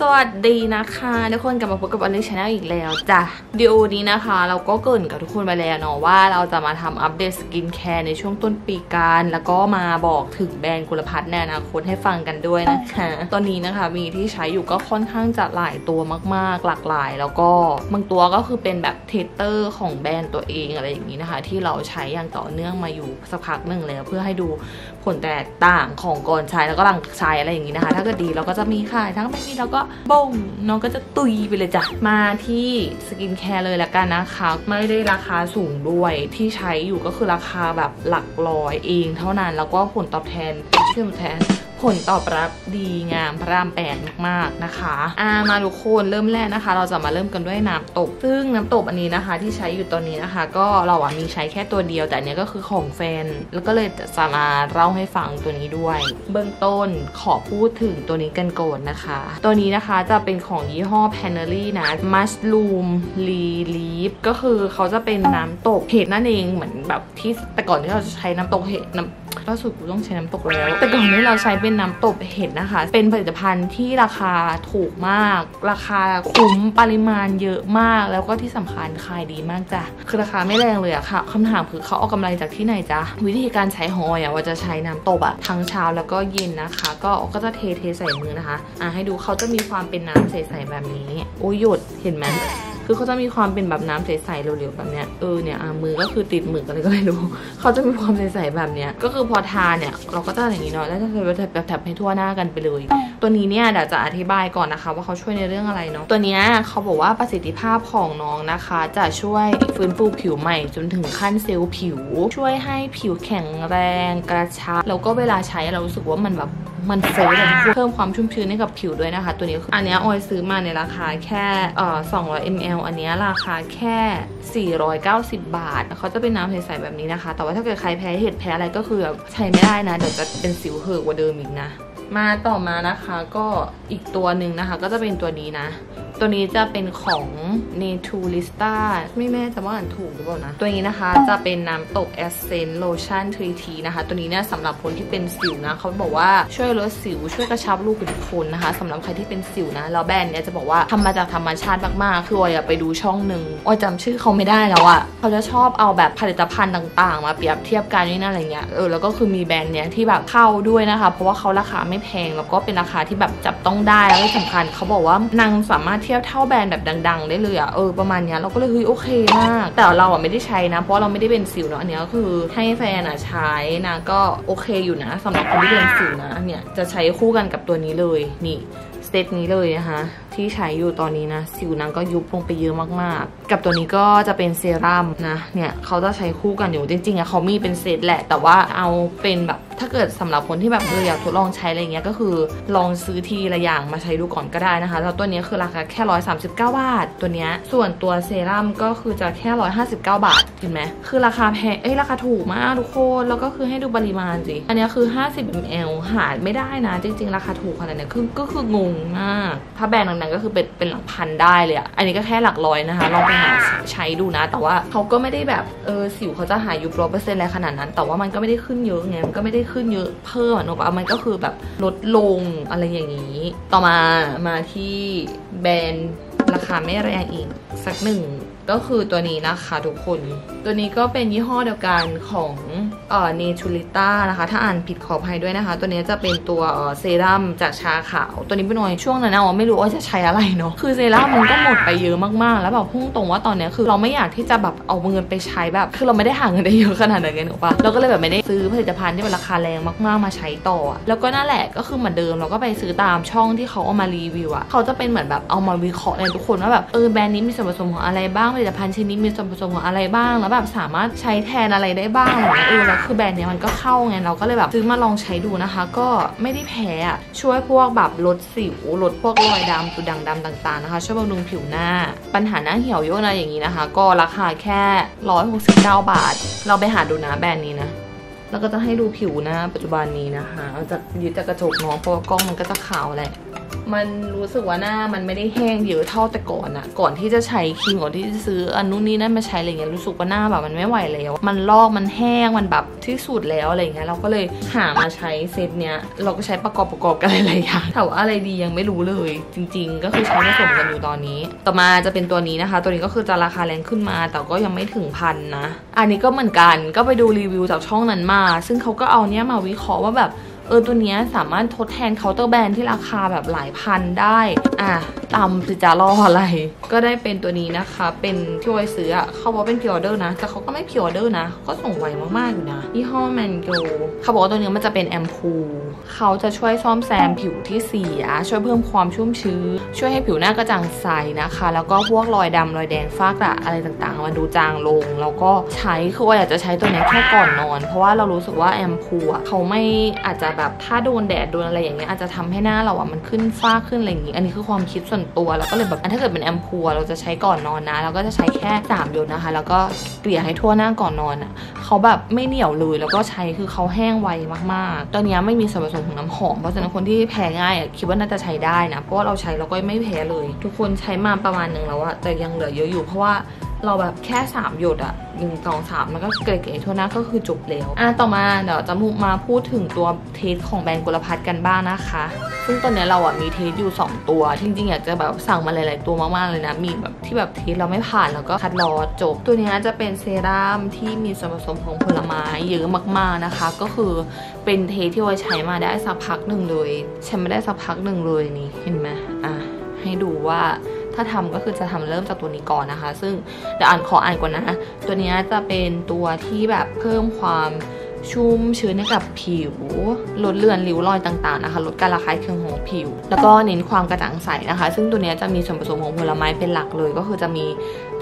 สวัสดีนะคะทุกคนกลับมาพบกับ Oilly Channel อีกแล้วจ้ะเดี๋ยวนี้นะคะ เราก็เกริ่นกับทุกคนไปแล้วเนาะว่าเราจะมาทำอัปเดตสกินแคร์ในช่วงต้นปีกันแล้วก็มาบอกถึงแบรนด์กุลพัฒน์ในอนาคตให้ฟังกันด้วยนะคะ ตอนนี้นะคะมีที่ใช้อยู่ก็ค่อนข้างจะหลายตัวมากๆ หลากหลาย แล้วก็บางตัวก็คือเป็นแบบ tester ของแบรนด์ตัวเองอะไรอย่างนี้นะคะ ที่เราใช้อย่างต่อเนื่องมาอยู่สักพักหนึ่งแล้วเพื่อให้ดูผลแตกต่างของก่อนใช้แล้วก็หลังใช้อะไรอย่างนี้นะคะ ถ้าเกิดดีเราก็จะมีขายถ้าไม่ดีเราก็บ้งน้องก็จะตุยไปเลยจ้ะ มาที่สกินแคร์เลยละกันนะคะ ไม่ได้ราคาสูงด้วยที่ใช้อยู่ก็คือราคาแบบหลักร้อยเองเท่านั้นแล้วก็ผลตอบแทน ชื่อแทน ผลตอบรับดีงามพระรามแปดมากๆนะคะอ่ามาทุกคนเริ่มแรกนะคะ เราจะมาเริ่มกันด้วยน้ำตบ ซึ่งน้ำตบอันนี้นะคะ ที่ใช้อยู่ตอนนี้นะคะ ก็เราอะมีใช้แค่ตัวเดียว แต่อันเนี้ยก็คือของแฟน แล้วก็เลยจะมาเล่าให้ฟังตัวนี้ด้วย เบื้องต้นขอพูดถึงตัวนี้กันก่อนนะคะ ตัวนี้นะคะจะเป็นของยี่ห้อ p a n e r y นะ Mushroom Relief ก็คือเขาจะเป็นน้ำตกเห็ดนั่นเองเหมือนแบบที่แต่ก่อนที่เราจะใช้น้ำตกเห็ดน้ำ ล่าสุดกูต้องใช้น้ำตกแล้ว แต่ก่อนนี้เราใช้เป็นน้ำตกเห็ดนะคะ เป็นผลิตภัณฑ์ที่ราคาถูกมาก ราคาคุ้มปริมาณเยอะมาก แล้วก็ที่สำคัญขายดีมากจ้ะ คือราคาไม่แรงเลยอะค่ะคำถามคือเขาเอากำไรจากที่ไหนจ๊ะวิธีการใช้หอยอะว่าจะใช้น้ำตกอะทั้งเช้าแล้วก็เย็นนะคะ ก็ก็จะเทเทใส่มือนะคะ อะให้ดูเขาจะมีความเป็นน้ำใสๆแบบนี้ โอ้ยหยดเห็นไหม คือเขาจะมีความเป็นแบบน้ำใสๆเหลวๆแบบเนี้ยเออเนี่ยอะมือก็คือติดหมึกอะไรก็ไม่รู้เขาจะมีความใสๆแบบเนี้ยก็คือพอทาเนี่ยเราก็จะอย่างนี้เนาะแล้วจะแบบแถบให้ทั่วหน้ากันไปเลย ตัวนี้เนี่ยเดี๋ยวจะอธิบายก่อนนะคะ ว่าเขาช่วยในเรื่องอะไรเนาะตัวนี้เขาบอกว่าประสิทธิภาพของน้องนะคะ จะช่วยฟื้นฟูผิวใหม่จนถึงขั้นเซลล์ผิว ช่วยให้ผิวแข็งแรงกระชับแล้วก็เวลาใช้เรารู้สึกว่ามันแบบ มันเฟรชเพิ่มความชุ่มชื้นให้กับผิวด้วยนะคะ ตัวนี้อันนี้ออยซื้อมาในราคาแค่เอ่อ200 ml อันนี้ราคาแค่ 490 บาทเขาจะเป็นน้ำใสๆแบบนี้นะคะ แต่ว่าถ้าเกิดใครแพ้เห็ดแพ้อะไรก็คือใช้ไม่ได้นะ เดี๋ยวจะเป็นสิวเหือกกว่าเดิมอีกนะ มาต่อมานะคะก็อีกตัวหนึ่งนะคะ ก็จะเป็นตัวนี้นะ ตัวนี้จะเป็นของ Naturista ไม่แน่ใจว่าอ่านถูกหรือเปล่านะ ตัวนี้นะคะจะเป็นน้ำตก Essence Lotion 3T นะคะ ตัวนี้เนี่ยสำหรับคนที่เป็นสิวนะเขาบอกว่าช่วยลดสิวช่วยกระชับรูขุมขนนะคะสำหรับใครที่เป็นสิวนะแล้วแบรนด์เนี้ยจะบอกว่าทำมาจากธรรมชาติมากๆ คือออยอะไปดูช่องหนึ่งออยจำชื่อเขาไม่ได้แล้วอะเขาจะชอบเอาแบบผลิตภัณฑ์ต่างๆ มาเปรียบเทียบกันนี่นั่นอะไรเงี้ยเออแล้วก็คือมีแบรนด์เนี้ยที่แบบเข้าด้วยนะคะ เพราะว่าเขาราคาไม่แพงแล้วก็เป็นราคาที่แบบจับต้องได้แล้วที่สำคัญเขาบอกว่านางสามารถเทียบเท่าแบรนด์แบบดัง ๆ ได้เลยอะเออประมาณเนี้ยเราก็เลยเฮ้ยโอเคมาก แต่เราอะไม่ได้ใช้นะ เพราะเราไม่ได้เป็นสิวเนาะอันเนี้ยก็คือให้แฟนอะใช้นะก็โอเคอยู่นะสำหรับคนที่เป็นสิวนะเนี่ยจะใช้คู่กันกับตัวนี้เลยนี่เซตนี้เลยนะคะ ที่ใช้อยู่ตอนนี้นะ สิวนางก็ยุบลงไปเยอะมากๆ กับตัวนี้ก็จะเป็นเซรั่มนะ เนี่ยเขาจะใช้คู่กันอยู่จริงๆอะเขามีเป็นเซตแหละ แต่ว่าเอาเป็นแบบถ้าเกิดสำหรับคนที่แบบเอออยากทดลองใช้อะไรเงี้ยก็คือลองซื้อทีละอย่างมาใช้ดูก่อนก็ได้นะคะ แล้วตัวนี้คือราคาแค่139บาท ตัวเนี้ยส่วนตัวเซรั่มก็คือจะแค่159บาทเห็นไหมคือราคาแพงเอ้ยราคาถูกมากทุกคนแล้วก็คือให้ดูปริมาณสิอันนี้คือ50 ml หาไม่ได้นะ จริง ๆ ราคาถูกขนาดนี้คือก็คืองงมากถ้าแบรนด์ดังๆก็คือเป็นเป็นหลักพันได้เลยอะอันนี้ก็แค่หลักร้อยนะคะลองไปหาใช้ดูนะ แต่ว่าเขาก็ไม่ได้แบบเออสิวเขาจะหายยุบร้อยเปอร์เซ็นต์อะไรขนาดนั้น แต่ว่ามันก็ไม่ได้ขึ้นเยอะไงมันก็ไม่ได้ขึ้นเยอะเพิ่มอะนกมันก็คือแบบลดลงอะไรอย่างนี้ ต่อมามาที่แบรนด์ราคาไม่แรงอีกสักหนึ่ง ก็คือตัวนี้นะคะทุกคน ตัวนี้ก็เป็นยี่ห้อเดียวกันของเอ่อเนทูลิต้านะคะ ถ้าอ่านผิดขออภัยด้วยนะคะ ตัวนี้จะเป็นตัวเซรั่มจากชาขาว ตัวนี้เป็นหน่อยช่วงนั้นนะว่าไม่รู้ว่าจะใช้อะไรเนาะคือเซรั่มมันก็หมดไปเยอะมากๆ แล้วแบบพุ่งตรงว่าตอนนี้คือเราไม่อยากที่จะแบบเอาเงินไปใช้แบบ คือเราไม่ได้หาเงินได้เยอะขนาดนั้นไงหนูปะเราก็เลยแบบไม่ได้ซื้อผลิตภัณฑ์ที่มันราคาแรงมากๆมาใช้ต่อ แล้วก็นั่นแหละก็คือเหมือนเดิมเราก็ไปซื้อตามช่องที่เขาเอามารีวิวอะเขาจะเป็นเหมือนแบบเอามาวิเคราะห์เลยทุกคนว่าแบบเออแบรนด์นี้มีส่วนผสมของอะไรบ้างผลิตภัณฑ์ชิ้นนี้มีส่วนผสมของอะไรบ้าง แล้วแบบสามารถใช้แทนอะไรได้บ้างอะไรเออแล้วคือแบรนด์เนี้ยมันก็เข้าไงเราก็เลยแบบซื้อมาลองใช้ดูนะคะ ก็ไม่ได้แพ้อะช่วยพวกแบบลดสิวลดพวกรอยดำจุดด่างดำต่างๆนะคะช่วยบำรุงผิวหน้า ปัญหาหน้าเหี่ยวย่นอะไรอย่างนี้นะคะ ก็ราคาแค่ 169 บาท เราไปหาดูนะแบรนด์นี้นะแล้วก็จะให้ดูผิวหน้าปัจจุบันนี้นะคะเอาจากยึดจากกระจกเน้องเพราะกล้องมันก็จะขาวแหละ มันรู้สึกว่าหน้ามันไม่ได้แห้งเยอะเท่าแต่ก่อนอะก่อนที่จะใช้ครีมก่อนที่จะซื้ออันนู้นนี้นั่นมาใช้อะไรเงี้ยรู้สึกว่าหน้าแบบมันไม่ไหวแล้ว มันลอกมันแห้งมันแบบที่สุดแล้วอะไรเงี้ยเราก็เลยหามาใช้เซตเนี้ยเราก็ใช้ประกอบประกอบกันหลายๆอย่างแต่ว่าอะไรดียังไม่รู้เลยจริง ๆ ก็คือใช้ผสมกันอยู่ตอนนี้ ต่อมาจะเป็นตัวนี้นะคะ ตัวนี้ก็คือจะราคาแรงขึ้นมา แต่ก็ยังไม่ถึงพันนะ อันนี้ก็เหมือนกันก็ไปดูรีวิวจากช่องนั้นมา ซึ่งเขาก็เอาเนี้ยมาวิเคราะห์ว่าแบบ เออตัวเนี้ยสามารถทดแทนเคาน์เตอร์แบรนด์ที่ราคาแบบหลายพันได้ อะตำสิจะรออะไร ก็ได้เป็นตัวนี้นะคะ เป็นที่ออยซื้ออะเขาบอกเป็น pre-order นะ แต่เขาก็ไม่ pre-order นะ ก็ส่งไวมากๆอยู่นะยี่ห้อแมนโกเขาบอกว่าตัวเนี้ยมันจะเป็นแอมพูเขาจะช่วยซ่อมแซมผิวที่เสีย ช่วยเพิ่มความชุ่มชื้น ช่วยให้ผิวหน้ากระจ่างใสนะคะ แล้วก็พวกรอยดำรอยแดงฝ้ากระอะไรต่างๆ มันดูจางลง แล้วก็ใช้คือว่าอยากจะใช้ตัวเนี้ยแค่ก่อนนอน เพราะว่าเรารู้สึกว่าแอมพูอะเขาไม่อาจจะแบบถ้าโดนแดดโดนอะไรอย่างเงี้ยอาจจะทำให้หน้าเราอะมันขึ้นฝ้าขึ้นอะไรอย่างงี้ อันนี้คือความคิดส่วนตัวแล้วก็เลยแบบอันถ้าเกิดเป็นแอมพูอะเราจะใช้ก่อนนอนนะเราก็จะใช้แค่3หยดนะคะ แล้วก็เกลี่ยให้ทั่วหน้าก่อนนอนอะเขาแบบไม่เหนียวเลยแล้วก็ใช้คือเขาแห้งไวมากๆตัวเนี้ไม่มีส่วนผสมของน้ำหอมเพราะฉะนั้นคนที่แพ้ง่ายอะคิดว่าน่าจะใช้ได้นะเพราะว่าเราใช้เราก็ไม่แพ้เลย ทุกคนใช้มาประมาณหนึ่งแล้วอะแต่ยังเหลือเยอะอยู่เพราะว่า เราแบบแค่ 3 หยดอะหนึ่งสองสามแล้วก็เกลี่ยๆทั่วหน้าก็คือจบแล้วอะต่อมาเดี๋ยวจะมาพูดถึงตัว test ของแบรนด์กุลพัฒกันบ้างนะคะ ซึ่งตอนนี้เราอะมี test อยู่ 2 ตัว จริงๆ อยากจะแบบสั่งมาหลายๆตัวมากๆเลยนะ มีแบบที่แบบ test เราไม่ผ่านแล้วก็คัดออกจบ ตัวนี้จะเป็นเซรั่มที่มีส่วนผสมของผลไม้เยอะมากๆนะคะ ก็คือเป็น test ที่ออยใช้มาได้สักพักหนึ่งเลยใช้มาได้สักพักหนึ่งเลยนี่เห็นไหมอะให้ดูว่า ถ้าทำก็คือจะทำเริ่มจากตัวนี้ก่อนนะคะ ซึ่งเดี๋ยวอ่านขออ่านก่อนนะ ตัวนี้จะเป็นตัวที่แบบเพิ่มความ ชุ่มชื้นให้กับผิว ลดเลือนริ้วรอยต่างๆนะคะลดการระคายเคืองของผิว แล้วก็เน้นความกระจ่างใสนะคะ ซึ่งตัวนี้จะมีส่วนผสมของผลไม้เป็นหลักเลย ก็คือจะมี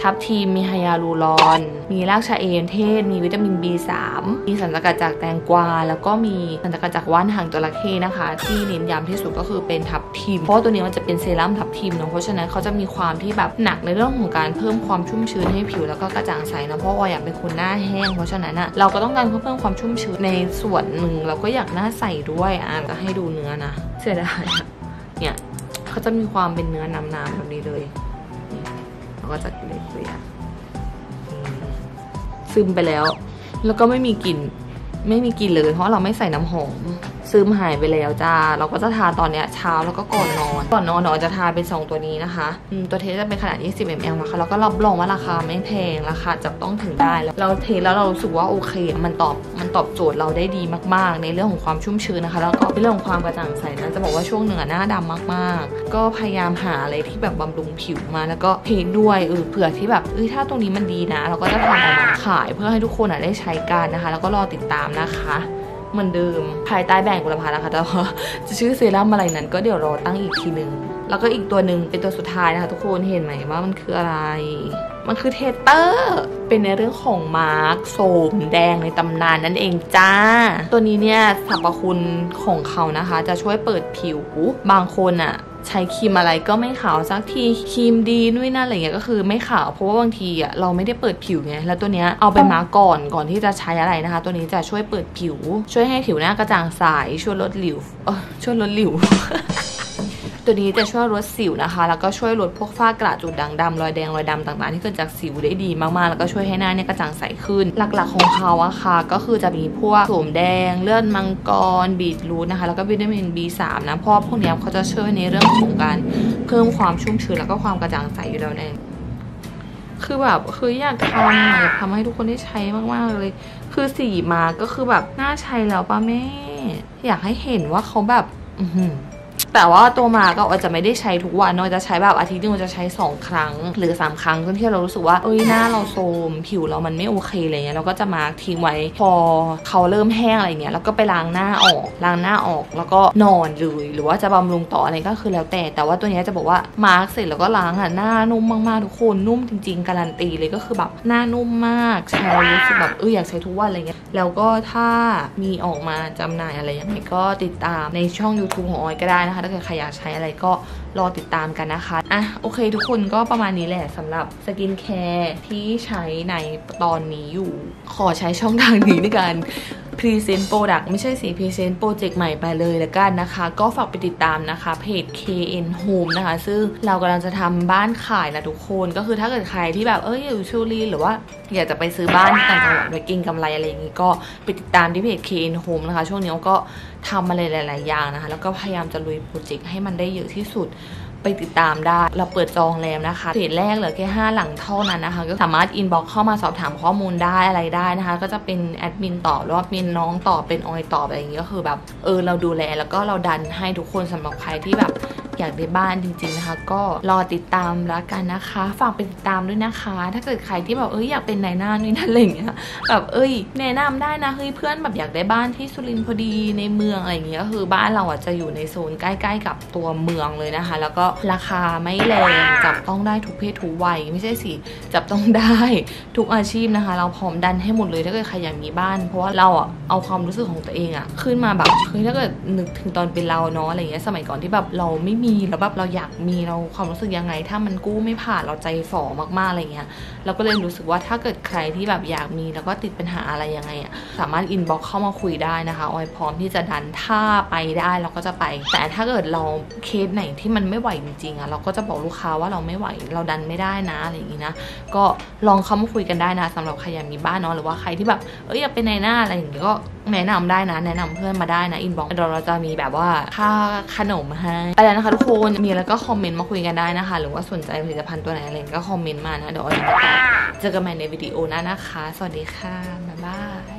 ทับทิมมีไฮยาลูรอน มีรากชาเอมเทศ มีวิตามิน B3 มีสารสกัดจากแตงกวา แล้วก็มีสารสกัดจากว่านหางจระเข้นะคะ ที่เน้นย้ำที่สุดก็คือเป็นทับทิม เพราะตัวนี้มันจะเป็นเซรั่มทับทิมเนาะเพราะฉะนั้นเขาจะมีความที่แบบหนักในเรื่องของการเพิ่มความชุ่มชื้นให้ผิวแล้วก็กระจ่างใสนะเพราะว่าอยากเป็นคนหน้าแห้งเพราะฉะนั้นอะเราก็ต้องการเพิ่มความชุ่มชื้นในส่วนหนึ่งเราก็อยากหน้าใสด้วยอะจะให้ดูเนื้อนะเสียดายเนี่ยเขาจะมีความเป็นเนื้อน้ำๆแบบนี้เลยเราก็จะเกลี่ยซึมไปแล้ว แล้วก็ไม่มีกลิ่น ไม่มีกลิ่นเลยเพราะเราไม่ใส่น้ำหอมซึมหายไปแล้วจ้า เราก็จะทาตอนเนี้ยเช้าแล้วก็ก่อนนอน ก่อนนอนเราจะทาเป็น 2 ตัวนี้นะคะ ตัวเทสจะเป็นขนาด 20 ml นะคะ แล้วก็รับรองว่าราคาไม่แพง ราคาจับต้องถึงได้ แล้วเราเทแล้วเราสึกว่าโอเค มันตอบ มันตอบโจทย์เราได้ดีมากๆ ในเรื่องของความชุ่มชื้นนะคะ แล้วก็ในเรื่องของความกระจ่างใสนะ จะบอกว่าช่วงหนึ่งอะหน้าดำมากๆ ก็พยายามหาอะไรที่แบบบำรุงผิวมา แล้วก็เทด้วยเออเผื่อที่แบบเอ้ยถ้าตรงนี้มันดีนะ เราก็จะทำออกมาขายเพื่อให้ทุกคนอะได้ใช้กันนะคะ แล้วก็รอติดตามนะคะ เหมือนเดิมภายใต้แบรนด์กุลภัณฑ์นะคะแต่ว่าจะชื่อเซรั่มอะไรนั้น ก็เดี๋ยวรอตั้งอีกทีหนึ่งแล้วก็อีกตัวหนึ่งเป็นตัวสุดท้ายนะคะ ทุกคนเห็นไหมว่ามันคืออะไร มันคือ tester เป็นในเรื่องของมาส์กโสมแดงในตำนานนั่นเองจ้า ตัวนี้เนี่ยสรรพคุณของเขานะคะ จะช่วยเปิดผิวบางคนอะ ใช้ครีมอะไรก็ไม่ขาวสักทีครีมดีนู่นนั่นอะไรเงี้ยก็คือไม่ขาวเพราะว่าบางทีอะเราไม่ได้เปิดผิวไงแล้วตัวเนี้ยเอาไปมาก่อนก่อนที่จะใช้อะไรนะคะ ตัวนี้จะช่วยเปิดผิว ช่วยให้ผิวหน้ากระจ่างใสช่วยลดหลิวเออช่วยลดหลิว ตัวนี้จะช่วยลดสิวนะคะ แล้วก็ช่วยลดพวกฝ้ากระจุดด่างดำรอยแดงรอยดำต่างๆ ที่เกิดจากสิวได้ดีมากๆ แล้วก็ช่วยให้หน้าเนี่ยกระจ่างใสขึ้น หลักๆของเขาอะค่ะ ก็คือจะมีพวกโสมแดง เลือดมังกร บีทรูทนะคะ แล้วก็วิตามิน B3 นะเพราะพวกเนี้ยเขาจะช่วยในเรื่องของการเพิ่มความชุ่มชื้นแล้วก็ความกระจ่างใสอยู่แล้วในคือแบบคืออยากทำอยากทำให้ทุกคนได้ใช้มากๆเลย คือสีมาก็คือแบบน่าใช้แล้วป่ะแม่ อยากให้เห็นว่าเขาแบบ อื แต่ว่าตัวมาก็อาจจะไม่ได้ใช้ทุกวันเนอะจะใช้แบบอาทิตย์หนึงจะใช้ 2 ครั้ง หรือ 3 ครั้งจนที่เรารู้สึกว่าเอ้ยหน้าเราโทรมผิวเรามันไม่โอเคอะไรเงี้ยเราก็จะมาทิ้งไว้พอเขาเริ่มแห้งอะไรเงี้ยแล้วก็ไปล้างหน้าออกล้างหน้าออกแล้วก็นอนเลยหรือว่าจะบำรุงต่ออะไรก็คือแล้วแต่ แต่ว่าตัวนี้จะบอกว่ามาส์กเสร็จแล้วก็ล้างอะหน้านุ่มมากๆทุกคนนุ่มจริง ๆ การันตีเลยก็คือแบบหน้านุ่มมากใช้รู้สึกแบบเอออยากใช้ทุกวันอะไรเงี้ยแล้วก็ถ้ามีออกมาจำหน่ายอะไรยังไงก็ติดตามในช่อง YouTube ของออยก็ได้นะคะถ้าเกิดใครอยากใช้อะไรก็รอติดตามกันนะคะ อะ โอเคทุกคนก็ประมาณนี้แหละสำหรับสกินแคร์ที่ใช้ในตอนนี้อยู่ ขอใช้ช่องทางนี้ในการ present product ไม่ใช่สิ present โปรเจกต์ใหม่ไปเลยละกันนะคะ ก็ฝากไปติดตามนะคะเพจ KN Home นะคะ ซึ่งเรากำลังจะทำบ้านขายนะทุกคนก็คือถ้าเกิดใครที่แบบเอ้ยอยู่สุรินทร์หรือว่าอยากจะไปซื้อบ้านต่างจังหวัดไปเก็งกำไรอะไรอย่างงี้ก็ไปติดตามที่เพจ KN Home นะคะ ช่วงนี้ก็ ทำอะไรหลาย ๆ อย่างนะคะ แล้วก็พยายามจะลุยโปรเจกต์ให้มันได้เยอะที่สุดไปติดตามได้ เราเปิดจองแล้วนะคะเฟสแรกเหลือแค่ 5 หลังเท่านั้นนะคะ ก็สามารถ inbox เข้ามาสอบถามข้อมูลได้อะไรได้นะคะ ก็จะเป็นแอดมินตอบหรือว่าเป็นน้องตอบเป็นออยตอบอะไรอย่างเงี้ยก็คือแบบเออเราดูแลแล้วก็เราดันให้ทุกคนสำหรับใครที่แบบ อยากได้บ้านจริงๆนะคะ ก็รอติดตามแล้วกันนะคะ ฝากไปติดตามด้วยนะคะ ถ้าเกิดใครที่แบบเอ้ยอยากเป็นนายหน้านี่นั่นอะไรเงี้ยแบบเอ้ยแนะนำได้นะเฮ้ยเพื่อนแบบอยากได้บ้านที่สุรินทร์พอดีในเมืองอะไรอย่างเงี้ยก็คือบ้านเราอะจะอยู่ในโซนใกล้ ๆ กับตัวเมืองเลยนะคะ แล้วก็ราคาไม่แรงจับต้องได้ทุกเพศทุกวัยไม่ใช่สิจับต้องได้ทุกอาชีพนะคะ เราพร้อมดันให้หมดเลยถ้าเกิดใครอยากมีบ้าน เพราะว่าเราอะเอาความรู้สึกของตัวเองอะขึ้นมาแบบเฮ้ยถ้าเกิดนึกถึงตอนเป็นเราเนาะอะไรเงี้ยสมัยก่อนที่แบบเราไม่มีมีแล้วแบบเราอยากมีเราความรู้สึกยังไง ถ้ามันกู้ไม่ผ่านเราใจฝ่อมากๆอะไรเงี้ยเราก็เลยรู้สึกว่าถ้าเกิดใครที่แบบอยากมีแล้วก็ติดปัญหาอะไรยังไงอะสามารถอินบ็อกเข้ามาคุยได้นะคะออยพร้อมที่จะดันถ้าไปได้เราก็จะไป แต่ถ้าเกิดเราเคสไหนที่มันไม่ไหวจริงๆอะเราก็จะบอกลูกค้าว่าเราไม่ไหวเราดันไม่ได้นะอะไรอย่างงี้นะก็ลองเข้ามาคุยกันได้นะสำหรับใครอยากมีบ้านเนาะหรือว่าใครที่แบบเอ้ยอยากเป็นนายหน้าอะไรอย่างเงี้ยก็แนะนำได้นะ แนะนำเพื่อนมาได้นะ inbox เราเราจะมีแบบว่าค่าขนมให้ไปแล้วนะคะทุกคนมีอะไรก็คอมเมนต์มาคุยกันได้นะคะ หรือว่าสนใจผลิตภัณฑ์ตัวไหนอะไรก็คอมเมนต์มานะเดี๋ยวออยจะมาตอบเจอกันใหม่ในวิดีโอหน้านะคะ สวัสดีค่ะบ๊ายบาย